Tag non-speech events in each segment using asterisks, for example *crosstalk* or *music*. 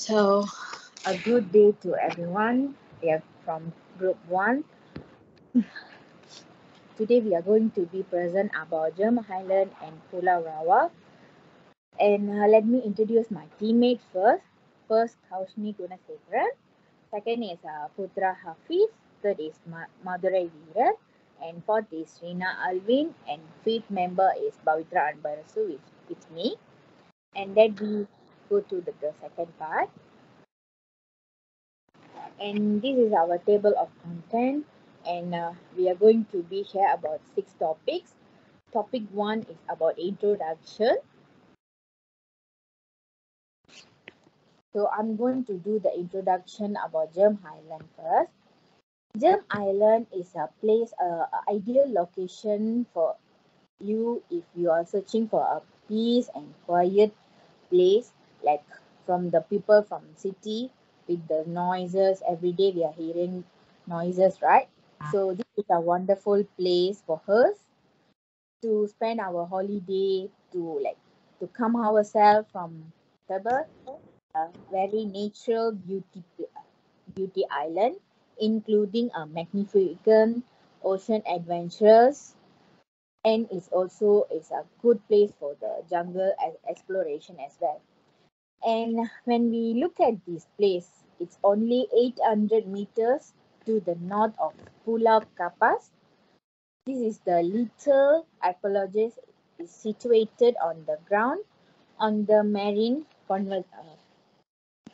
So, a good day to everyone. We are from Group 1. Today, we are going to be present about Gem Island and Pulau Rawa. And uh, let me introduce my teammates first. First, Kaushini Gunasegaran. Second is uh, Putra Hafiz. Third is Ma- Mathurai. And fourth is Rina Alvin. And fifth member is Bhaweethraa Anparasu, which it's me. And then we go to the, the second part. And this is our table of content. And uh, we are going to be here about six topics. Topic one is about introduction. So I'm going to do the introduction about Gem Island first. Gem Island is a place, a ideal location for you if you are searching for a peace and quiet place, like from the people from city with the noises. Every day we are hearing noises, right? Ah. So this is a wonderful place for us to spend our holiday, to like to come ourselves from Tibet a uh, very natural beauty beauty island, including a magnificent ocean adventures, and it's also is a good place for the jungle exploration as well. And when we look at this place, it's only 800 meters to the north of Pulau Kapas. This is the little archaeologist is situated on the ground on the marine conver- uh,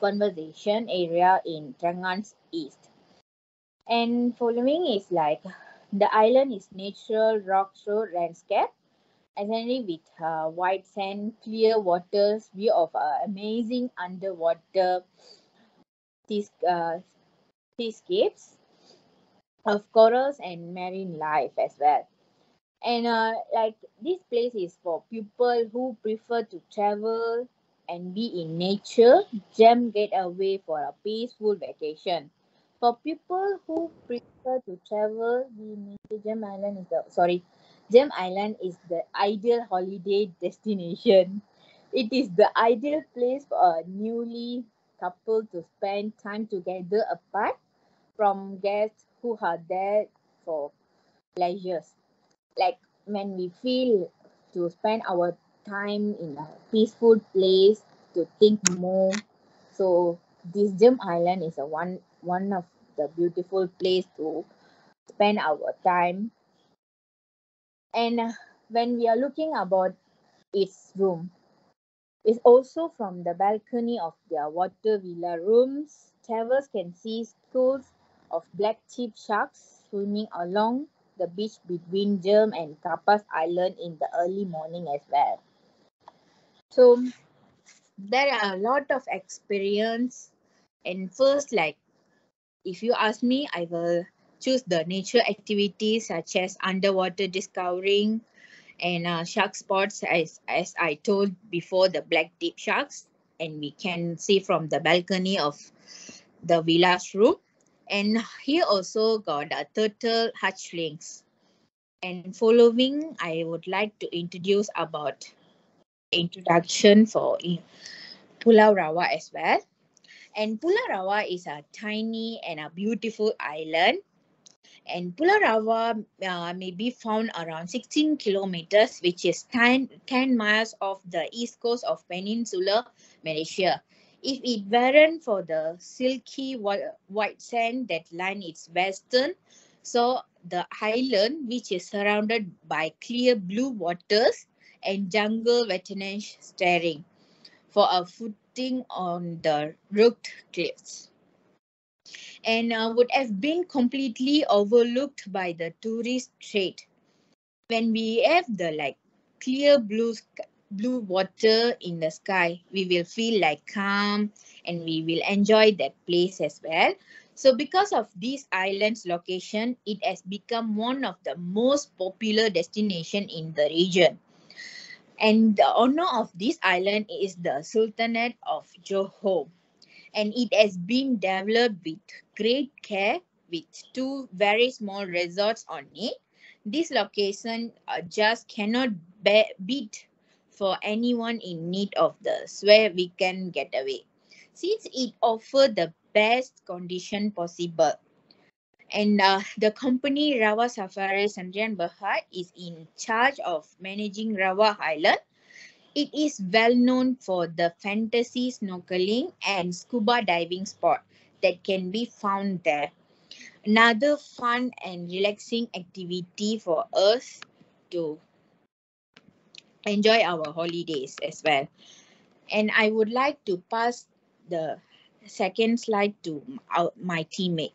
conversation area in Terengganu's east. And following is like the island is natural rock shore landscape, essentially with uh, white sand, clear waters, view of uh, amazing underwater seas- uh, seascapes of corals and marine life as well. And uh, like this place is for people who prefer to travel and be in nature, Gem Getaway for a peaceful vacation. For people who prefer to travel, the nature Gem Island is the sorry, Gem Island is the ideal holiday destination. It is the ideal place for a newly couple to spend time together apart from guests who are there for pleasures. Like when we feel to spend our time in a peaceful place to think more. So this gem island is a one one of the beautiful place to spend our time and when we are looking about its room it's also from the balcony of their water villa rooms travelers can see schools of black tip sharks swimming along the beach between Gem and Kapas Island in the early morning as well. So there are a lot of experience and first like if you ask me I will choose the nature activities such as underwater discovering and uh, shark spots as as I told before the black tip sharks. And we can see from the balcony of the villa's room. And here also got a turtle hatchlings. And following I would like to introduce about introduction for Pulau Rawa as well. And Pulau Rawa is a tiny and a beautiful island and Pulau uh, may be found around 16 kilometers, which is 10, 10 miles off the east coast of peninsular Malaysia. If it weren't for the silky white sand that line its western, so the island, which is surrounded by clear blue waters and jungle vegetation staring for a footing on the rugged cliffs and uh, would have been completely overlooked by the tourist trade. When we have the like clear blue blue water in the sky, we will feel like calm and we will enjoy that place as well. So because of this island's location, it has become one of the most popular destination in the region. And the owner of this island is the Sultanate of Johor and it has been developed with great care with two very small resorts on it. This location uh, just cannot be- beat for anyone in need of the where we can get away. since it offers the best condition possible. And uh, the company Rawa Safari Sendirian Berhad is in charge of managing Rawa Island. It is well known for the fantasy snorkeling and scuba diving spot that can be found there. Another fun and relaxing activity for us to enjoy our holidays as well. And I would like to pass the second slide to my teammate.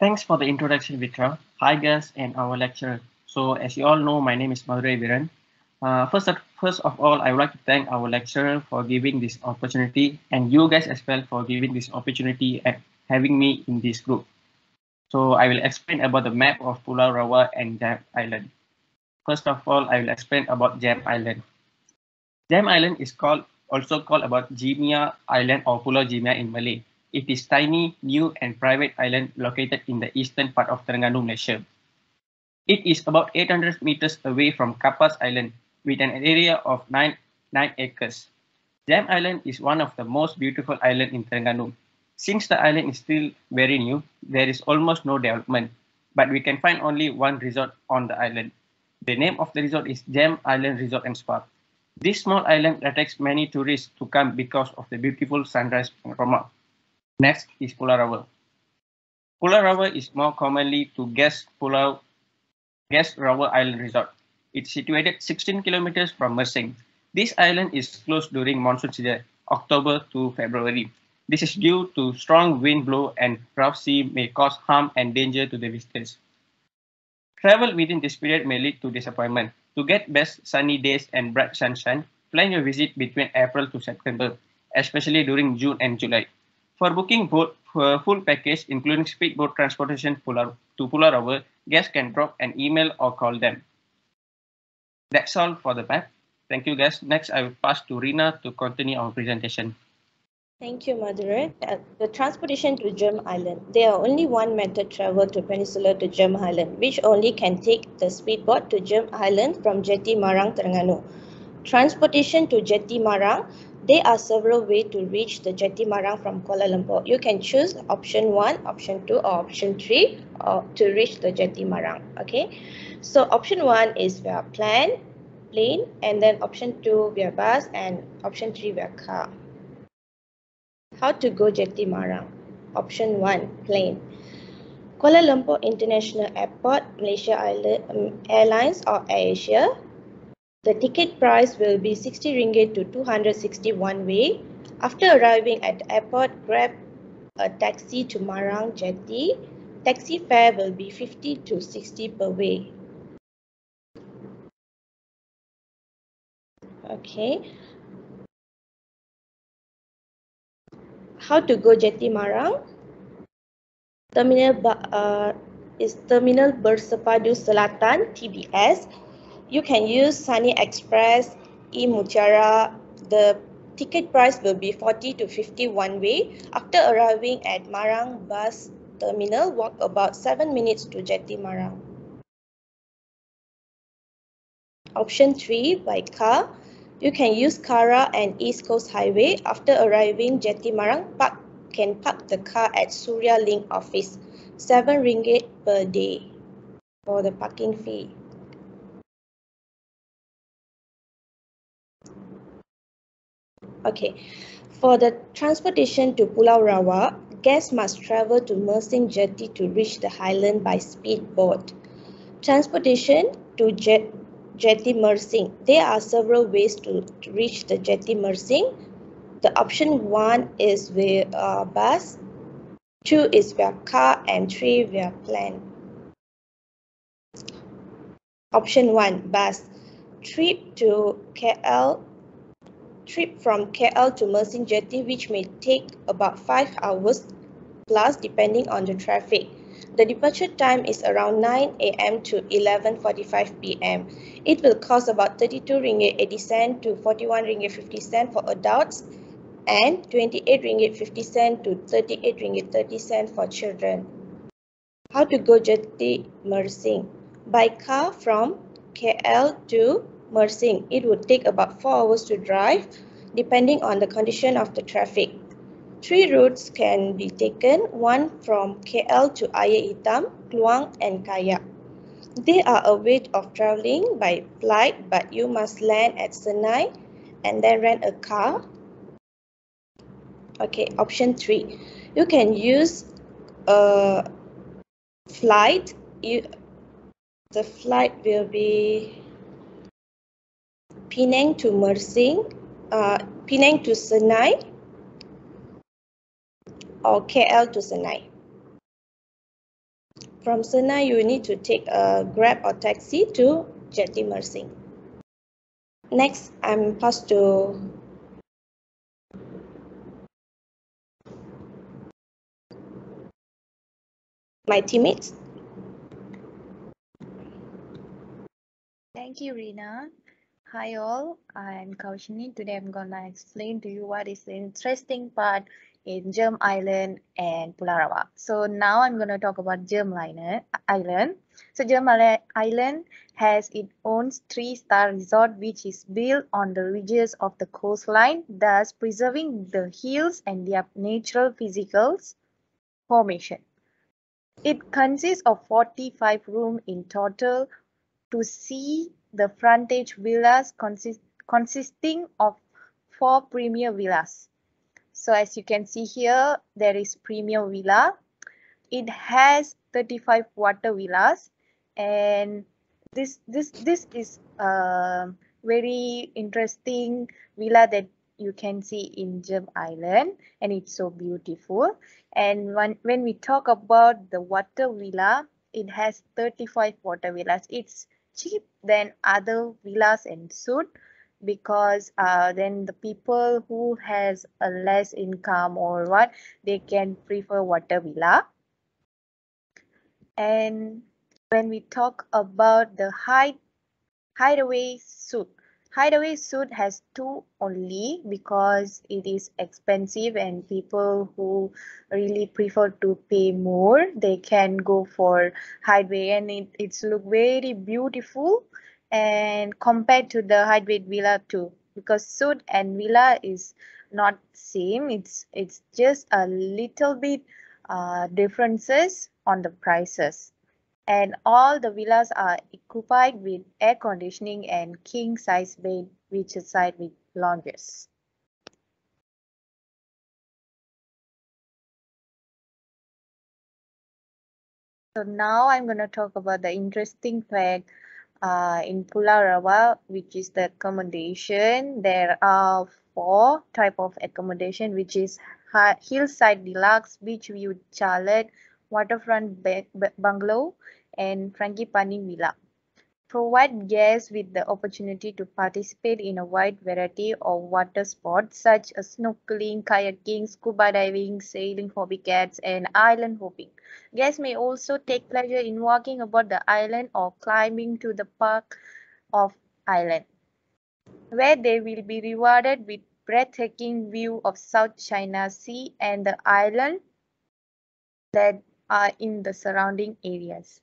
Thanks for the introduction, Vitra. Hi, guys, and our lecturer. So, as you all know, my name is Mathurai Veeran. Uh, first, of, first of all, I would like to thank our lecturer for giving this opportunity and you guys as well for giving this opportunity and having me in this group. So I will explain about the map of Pulau Rawa and Gem Island. First of all, I will explain about Gem Island. Gem Island is called also called about Gemia Island or Pulau Gemia in Malay. It is tiny, new and private island located in the eastern part of Terengganu, Malaysia. It is about 800 meters away from Kapas Island with an area of 9, 9 acres. Gem Island is one of the most beautiful islands in Terengganu. Since the island is still very new, there is almost no development, but we can find only one resort on the island. The name of the resort is Gem Island Resort and Spa. This small island attracts many tourists to come because of the beautiful sunrise panorama. Next is Pulau Rawa. Pulau Rawa is more commonly to guest Pulau Guest Rawa Island Resort. It's situated 16 kilometers from Mersing. This island is closed during monsoon season, October to February. This is due to strong wind blow and rough sea may cause harm and danger to the visitors. Travel within this period may lead to disappointment. To get best sunny days and bright sunshine, plan your visit between April to September, especially during June and July. For booking boat for full package, including speedboat transportation to Pulau Rawa, guests can drop an email or call them. That's all for the map. Thank you guys. Next, I will pass to Rina to continue our presentation. Thank you, Mathurai. Uh, the transportation to Gem Island. There are only one method travel to Peninsula to Gem Island, which only can take the speedboat to Gem Island from Jetty Marang, Terengganu. Transportation to Jetty Marang, there are several ways to reach the Jetty Marang from Kuala Lumpur. You can choose option 1, option 2 or option 3 or to reach the Jetty Marang. Okay, so option 1 is via plane, plane and then option 2 via bus and option 3 via car. How to go Jetty Marang? Option 1, plane. Kuala Lumpur International Airport, Malaysia um, Airlines or AirAsia. The ticket price will be 60 ringgit to 261 way. After arriving at the airport, grab a taxi to Marang Jetty. Taxi fare will be 50 to 60 per way. Okay. how to go Jetty Marang. Terminal uh, is Terminal Bersepadu Selatan TBS. You can use Sunny Express, E Mutiara. The ticket price will be 40 to 50 one way. After arriving at Marang bus terminal, walk about 7 minutes to Jetty Marang. Option 3 by car. You can use Karak and East Coast Highway. After arriving Jetty Marang, park, can park the car at Surya Link office. 7 ringgit per day for the parking fee. Okay, for the transportation to Pulau Rawa, guests must travel to Mersing Jetty to reach the highland by speedboat. Transportation to Jet Jetty Mersing. There are several ways to, to reach the Jetty Mersing. The option one is via uh, bus, two is via car, and three via plane. Option one, bus. Trip to KL, trip from KL to Mersing Jetty, which may take about five hours plus depending on the traffic. The departure time is around 9 a.m. to 11.45 p.m. It will cost about 32 ringgit 80 cent to 41 ringgit 50 cent for adults and 28 ringgit 50 cent to 38 ringgit 30 cent for children. How to go Jetty Mersing? By car from KL to Mersing. It would take about 4 hours to drive. depending on the condition of the traffic. Three routes can be taken, one from KL to Ayer Hitam, Kluang and Kayak. They are a way of traveling by flight, but you must land at Senai and then rent a car. Okay, option three. You can use a flight. You, the flight will be Penang to Mersing, uh, Penang to Senai, or KL to Senai. From Senai, you need to take a Grab or taxi to Jetty Mersing. Next, I'm passed to my teammates. Thank you, Rina. Hi all, I'm Kaushini. Today I'm gonna explain to you what is the interesting part in Gem Island and Pulau Rawa. So now I'm gonna talk about Gem Island. So Germ Island has its own three-star resort which is built on the ridges of the coastline, thus preserving the hills and their natural physical formation. It consists of 45 rooms in total to see the frontage villas consist, consisting of four premier villas. So as you can see here, there is premier villa. It has 35 water villas and this this this is a very interesting villa that you can see in Gem Island and it's so beautiful. And when, when we talk about the water villa, it has 35 water villas. It's cheap than other villas and Sud because uh, then the people who has a less income or what they can prefer water villa. And when we talk about the hide hideaway Sud hideaway suit has two only because it is expensive and people who really prefer to pay more they can go for hideaway. And it, it's look very beautiful and compared to the hideaway villa too because suit and villa is not same. It's it's just a little bit uh, differences on the prices and all the villas are equipped with air conditioning and king size bed which is side with lounges. So now I'm going to talk about the interesting fact uh, in Pulau Rawa, which is the accommodation. There are four type of accommodation, which is hillside deluxe, beach view chalet, waterfront bungalow, and Frangipani Villa. Provide guests with the opportunity to participate in a wide variety of water sports such as snorkeling, kayaking, scuba diving, sailing Hobie cats, and island hopping. Guests may also take pleasure in walking about the island or climbing to the park of island, where they will be rewarded with breathtaking view of South China Sea and the island that are in the surrounding areas.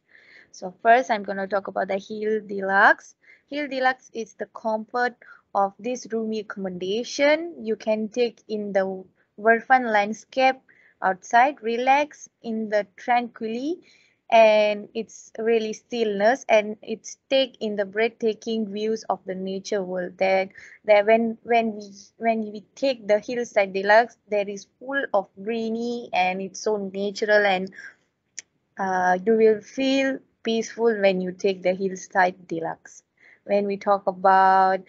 So first I'm going to talk about the Hill Deluxe. Hill Deluxe is the comfort of this roomy accommodation. You can take in the Verfan landscape outside, relax in the tranquility and it's really stillness and it's take in the breathtaking views of the nature world that that when when we when we take the hillside deluxe there is full of greeny and it's so natural and uh, you will feel peaceful when you take the hillside deluxe. When we talk about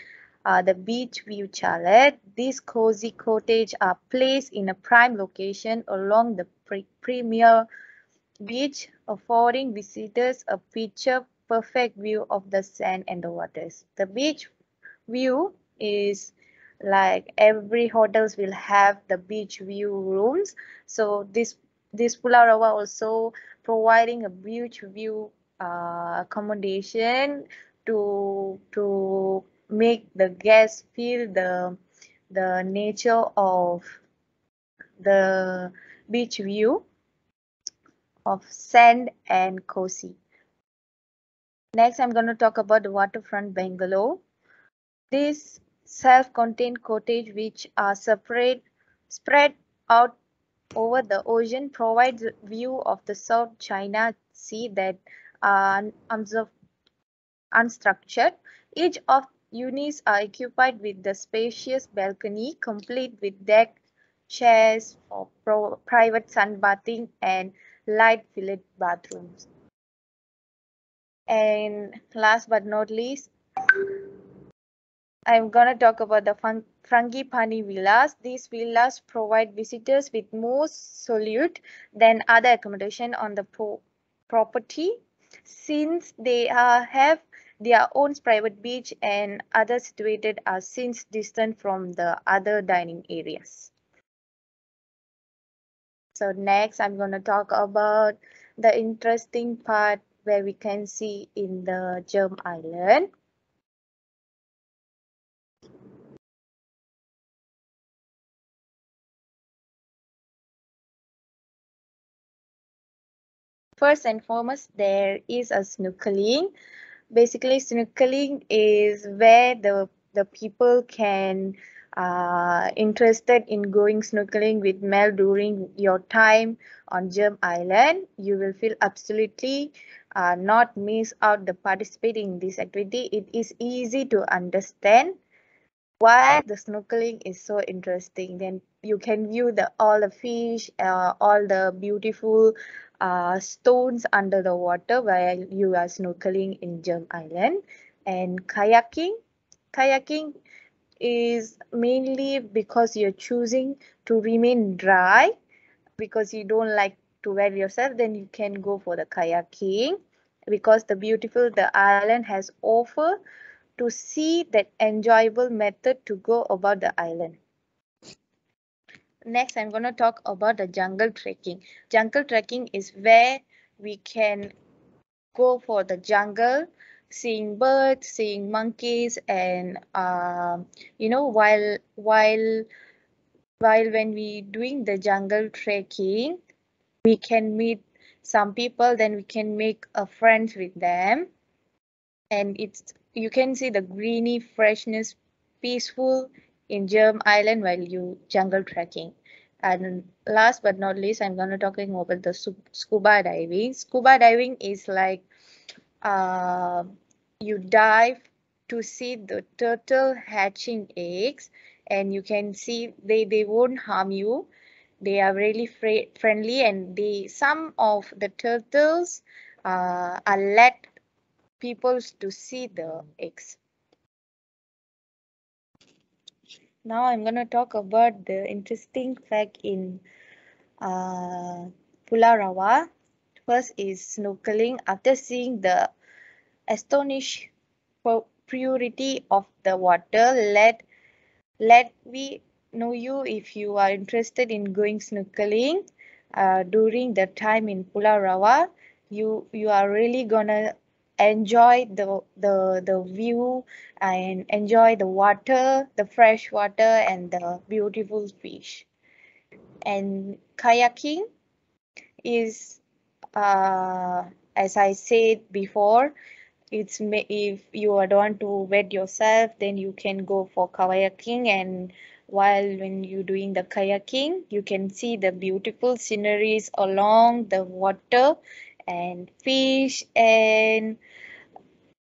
uh, the beach view chalet, these cozy cottage are placed in a prime location along the pre premier beach, affording visitors a picture perfect view of the sand and the waters. The beach view is like every hotels will have the beach view rooms. So this this Pulau Rawa also providing a beach view uh, accommodation to to make the guests feel the the nature of the beach view of sand and cozy. Next, I'm going to talk about the waterfront bungalow. This self-contained cottage which are separate, spread out over the ocean provides a view of the South China Sea that are unstructured. Each of units are equipped with the spacious balcony complete with deck chairs for private sunbathing and light filled bathrooms. And last but not least, I'm gonna talk about the Frangipani villas. These villas provide visitors with more solute than other accommodation on the pro property since they uh, have their own private beach and other situated are since distant from the other dining areas. So next I'm going to talk about the interesting part where we can see in the Gem Island. First and foremost, there is a snorkeling. Basically, snorkeling is where the, the people can uh, interested in going snorkeling with Mel during your time on Gem Island, you will feel absolutely uh, not miss out the participating in this activity. It is easy to understand why the snorkeling is so interesting. Then you can view the all the fish, uh, all the beautiful uh, stones under the water while you are snorkeling in Gem Island. And kayaking, kayaking is mainly because you're choosing to remain dry. Because you don't like to wet yourself then you can go for the kayaking. Because the beautiful the island has offer to see that enjoyable method to go about the island next i'm going to talk about the jungle trekking. Jungle trekking is where we can go for the jungle seeing birds seeing monkeys and uh, you know while while while when we doing the jungle trekking we can meet some people then we can make a friends with them. And it's you can see the greeny freshness peaceful in gem island while you jungle trekking and last but not least i'm going to talking about the scuba diving. Scuba diving is like uh, you dive to see the turtle hatching eggs and you can see they they won't harm you. They are really friendly and they some of the turtles uh, are let people to see the eggs now i'm going to talk about the interesting fact in uh, Pulau Rawa First is snorkeling. After seeing the astonished purity of the water, let let me know you if you are interested in going snorkeling uh, during the time in Pulau Rawa. You you are really gonna enjoy the the the view and enjoy the water, the fresh water and the beautiful fish. And kayaking is uh, as I said before, it's if you don't want to wet yourself, then you can go for kayaking and while when you're doing the kayaking, you can see the beautiful sceneries along the water and fish and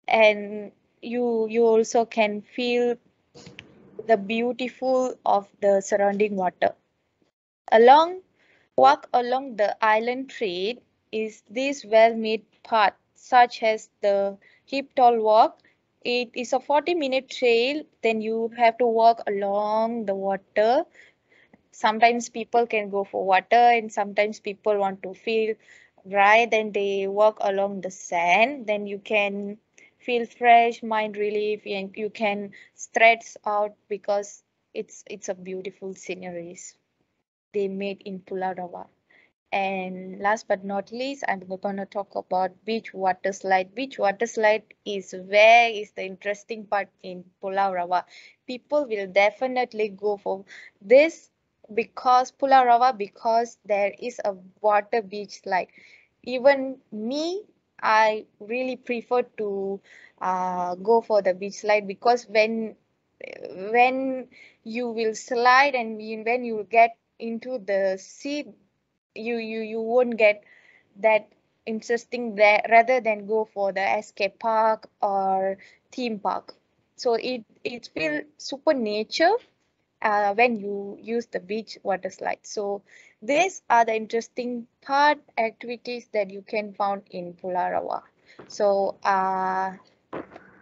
and you you also can feel the beautiful of the surrounding water along walk along the island trade is this well-made path, such as the hip tall walk. It is a 40 minute trail, then you have to walk along the water. Sometimes people can go for water and sometimes people want to feel dry, then they walk along the sand. Then you can feel fresh, mind relief, and you can stretch out because it's it's a beautiful sceneries they made in Pulau Rawa. And last but not least, I'm to talk about beach water slide. Beach water slide is where is the interesting part in Pulau Rawa. People will definitely go for this because Pulau Rawa because there is a water beach slide. Even me, I really prefer to uh, go for the beach slide because when when you will slide and when you get into the sea you you you won't get that interesting there rather than go for the escape park or theme park. So it it feel super nature uh, when you use the beach water slide. So these are the interesting part activities that you can find in Pulau Rawa. So uh,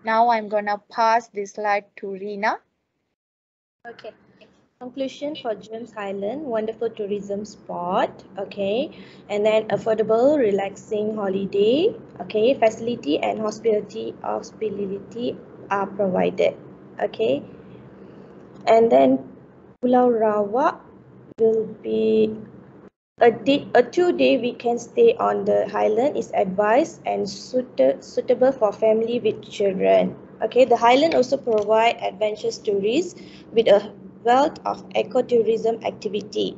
now I'm gonna pass this slide to Rina. Okay. Conclusion for James Island, wonderful tourism spot, okay, and then affordable, relaxing holiday, okay, facility and hospitality, hospitality are provided, okay, and then Pulau Rawa will be a, day, a two-day weekend stay on the highland is advised and suited, suitable for family with children. Okay, the highland also provide adventurous tourists with a wealth of ecotourism activity.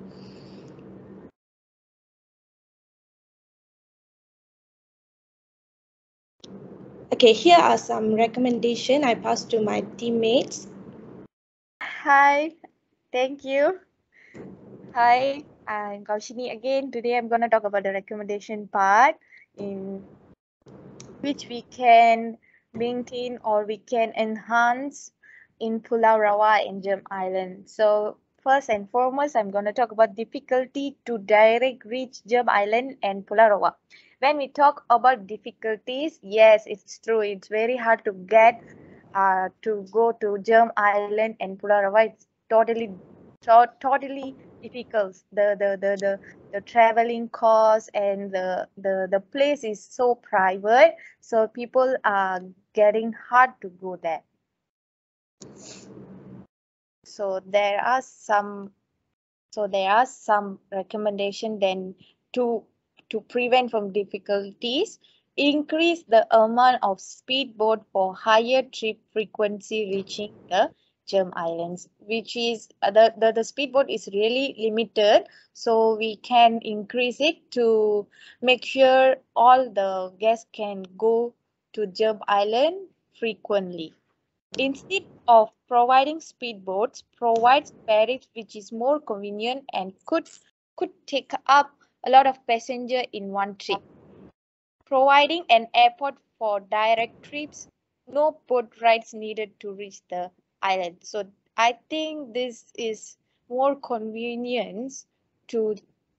Okay, here are some recommendation I pass to my teammates. Hi, thank you. Hi, I'm Kaushini again. Today I'm going to talk about the recommendation part in which we can maintain or we can enhance in Pulau Rawa and Gem Island. So first and foremost, I'm going to talk about difficulty to direct reach Gem Island and Pulau Rawa. When we talk about difficulties, yes, it's true. It's very hard to get uh, to go to Gem Island and Pulau Rawa. It's totally, to totally difficult. The, the, the, the, the traveling cost and the, the, the place is so private. So people are getting hard to go there so there are some so there are some recommendation then to to prevent from difficulties increase the amount of speedboat for higher trip frequency reaching the Gem Islands, which is uh, the, the, the speedboat is really limited. So we can increase it to make sure all the guests can go to Gem Island frequently. Instead of providing speedboats, provides ferries which is more convenient and could could take up a lot of passenger in one trip. Providing an airport for direct trips, no boat rides needed to reach the island. So I think this is more convenience to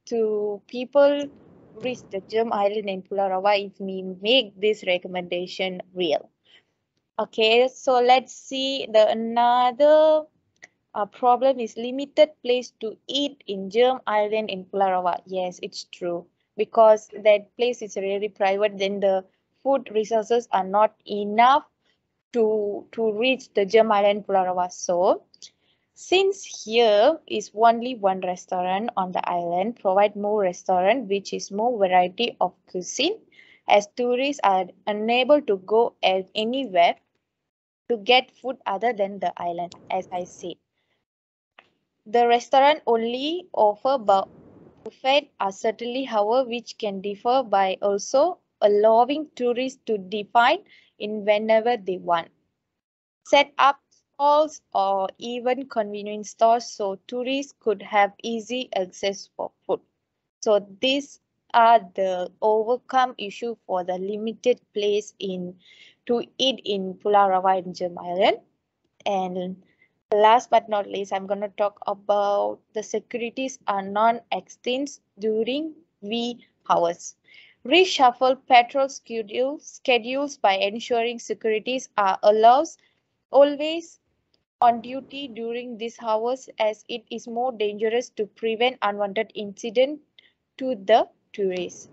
to people reach the Gem Island in Pulau Rawa if we make this recommendation real. Okay, so let's see the another uh, problem is limited place to eat in Gem Island in Pulau Rawa. Yes, it's true because that place is really private. Then the food resources are not enough to to reach the Gem Island Pulau Rawa. So since here is only one restaurant on the island, provide more restaurant which is more variety of cuisine as tourists are unable to go anywhere to get food other than the island, as I said. The restaurant only offer buffet are certainly however which can differ by also allowing tourists to define in whenever they want. Set up stalls or even convenience stores so tourists could have easy access for food. So these are the overcome issue for the limited place in to eat in Pulau Rawa and Gem Island. And last but not least, I'm going to talk about the securities are non-extinct during V hours. Reshuffle patrol schedule, schedules by ensuring securities are allows always on duty during these hours as it is more dangerous to prevent unwanted incident to the tourists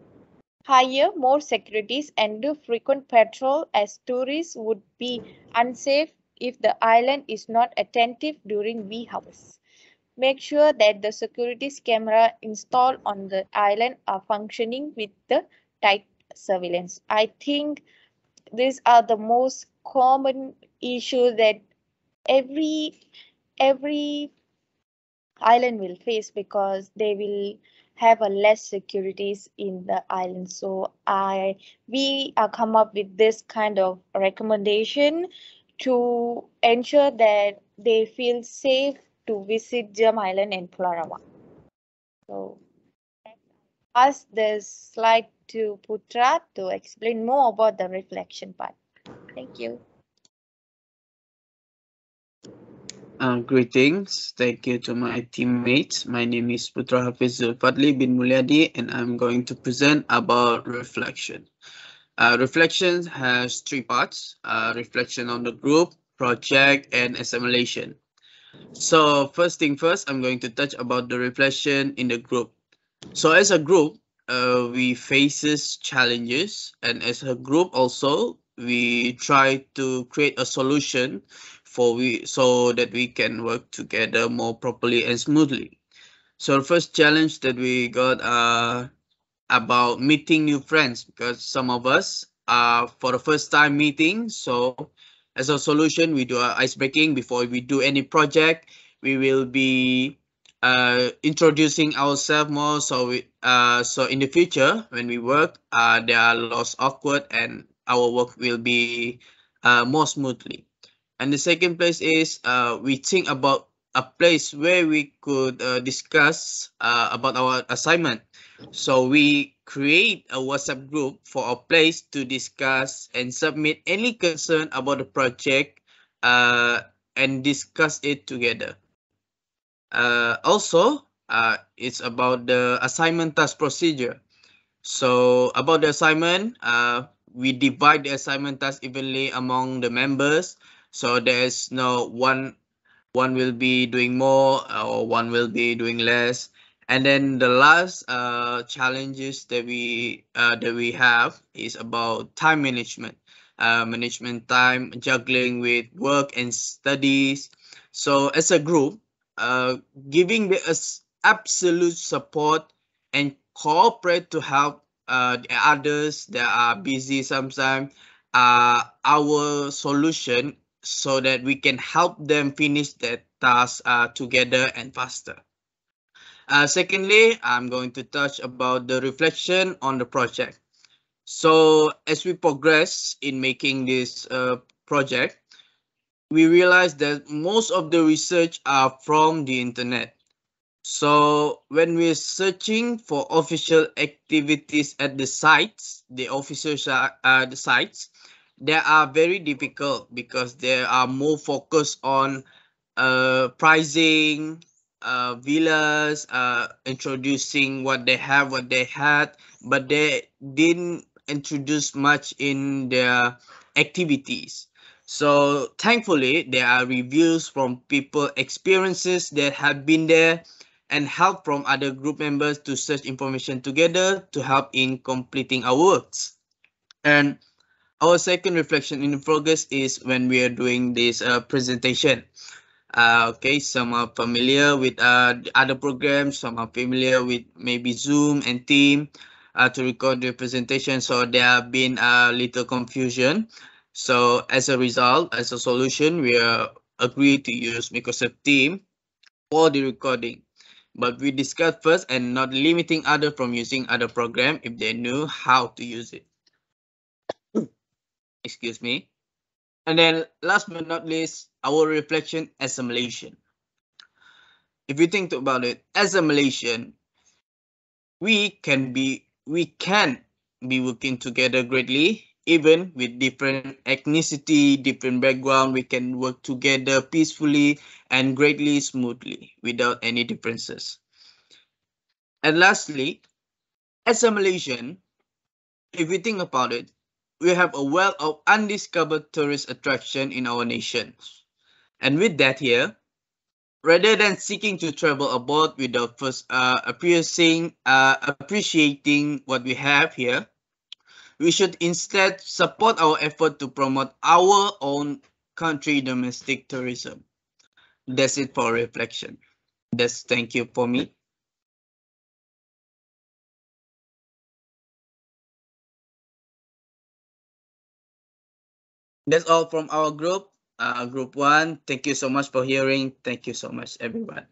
hire more securities and do frequent patrol as tourists would be unsafe if the island is not attentive during V hours. Make sure that the securities camera installed on the island are functioning with the tight surveillance. I think these are the most common issues that every every island will face because they will have a less securities in the island. So I we are come up with this kind of recommendation to ensure that they feel safe to visit Gem Island and Pulau Rawa. So pass the slide to Putra to explain more about the reflection part. Thank you. Uh, greetings. Thank you to my teammates. My name is Putra Hafiz Zulfadhli bin Muliyadi and I'm going to present about reflection. Uh, reflection has three parts, uh, reflection on the group, project, and assimilation. So first thing first, I'm going to touch about the reflection in the group. So as a group, uh, we faces challenges and as a group also, we try to create a solution for we so that we can work together more properly and smoothly. So the first challenge that we got uh about meeting new friends because some of us are for the first time meeting. So as a solution, we do our ice breaking before we do any project. We will be uh, introducing ourselves more. So we, uh, so in the future, when we work, uh, there are less awkward and our work will be uh, more smoothly. And the second place is uh, we think about a place where we could uh, discuss uh, about our assignment. So we create a WhatsApp group for a place to discuss and submit any concern about the project uh, and discuss it together. Uh, also, uh, it's about the assignment task procedure. So about the assignment, uh, we divide the assignment task evenly among the members. So there's no one one will be doing more or one will be doing less. And then the last uh, challenges that we uh, that we have is about time management, uh, management time, juggling with work and studies. So as a group, uh, giving the absolute support and cooperate to help uh, the others that are busy sometimes uh, our solution so that we can help them finish that task uh, together and faster. Uh, secondly, I'm going to touch about the reflection on the project. So as we progress in making this uh, project, we realize that most of the research are from the internet. So when we're searching for official activities at the sites, the official uh, the sites, they are very difficult because they are more focused on uh, pricing, uh, villas, uh, introducing what they have, what they had, but they didn't introduce much in their activities. So thankfully, there are reviews from people experiences that have been there and help from other group members to search information together to help in completing our works. And our second reflection in progress is when we are doing this uh, presentation. Uh, okay, some are familiar with uh, other programs, some are familiar with maybe Zoom and Team uh, to record the presentation. So there have been a little confusion. So as a result, as a solution, we agreed to use Microsoft Team for the recording. But we discussed first and not limiting other from using other program if they knew how to use it. *clears throat* Excuse me. And then last but not least, our reflection assimilation. If you think about it, as a Malaysian, we can be we can be working together greatly, even with different ethnicity, different background, we can work together peacefully and greatly smoothly without any differences. And lastly, assimilation, if we think about it, we have a wealth of undiscovered tourist attraction in our nation. And with that here, rather than seeking to travel abroad without first uh, appreciating, uh, appreciating what we have here, we should instead support our effort to promote our own country domestic tourism. That's it for reflection. That's thank you for me. That's all from our group. Uh, group one, thank you so much for hearing. Thank you so much, everyone.